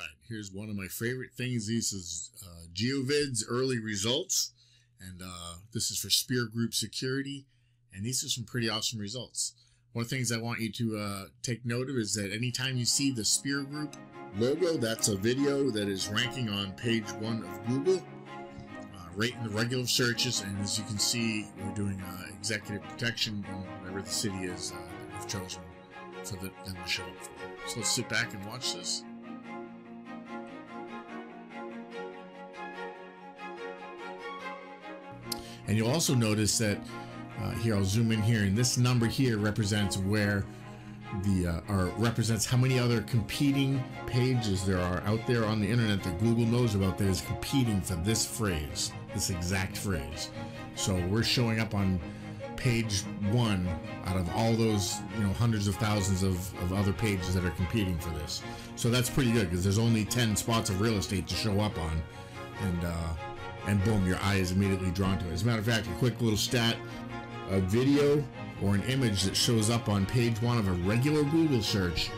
right, here's one of my favorite things. This is uh, GeoVids early results, and uh, this is for Spear Group Security, and these are some pretty awesome results. One of the things I want you to uh, take note of is that anytime you see the Spear Group logo, that's a video that is ranking on page one of Google, uh, right in the regular searches, and as you can see, we're doing uh, executive protection in whatever the city is uh, that we've chosen for the, them to show up for. So let's sit back and watch this. And you'll also notice that uh, here I'll zoom in here, and this number here represents where the uh, or represents how many other competing pages there are out there on the internet that Google knows about that is competing for this phrase, this exact phrase. So we're showing up on page one out of all those you know hundreds of thousands of, of other pages that are competing for this. So that's pretty good because there's only 10 spots of real estate to show up on, and uh, and boom, your eye is immediately drawn to it. As a matter of fact, a quick little stat a video or an image that shows up on page one of a regular Google search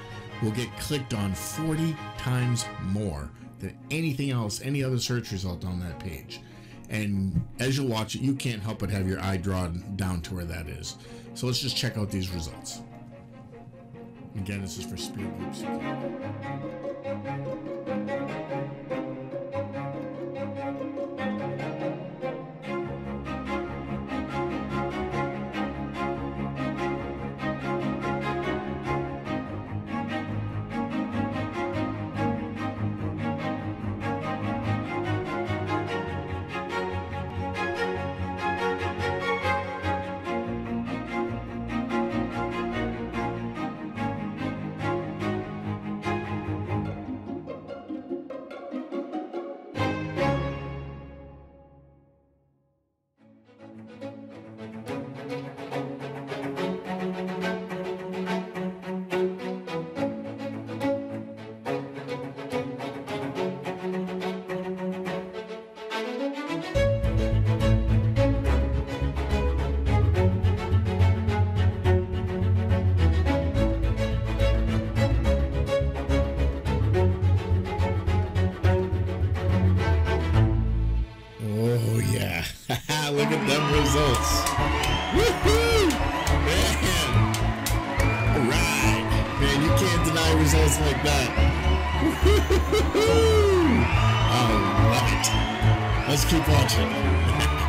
will get clicked on 40 times more than anything else, any other search result on that page. And as you watch it, you can't help but have your eye drawn down to where that is. So let's just check out these results. Again, this is for Spear Groups. Look at them results. Woohoo! Man. Alright. Man, you can't deny results like that. Woohoo! I love. Let's keep watching.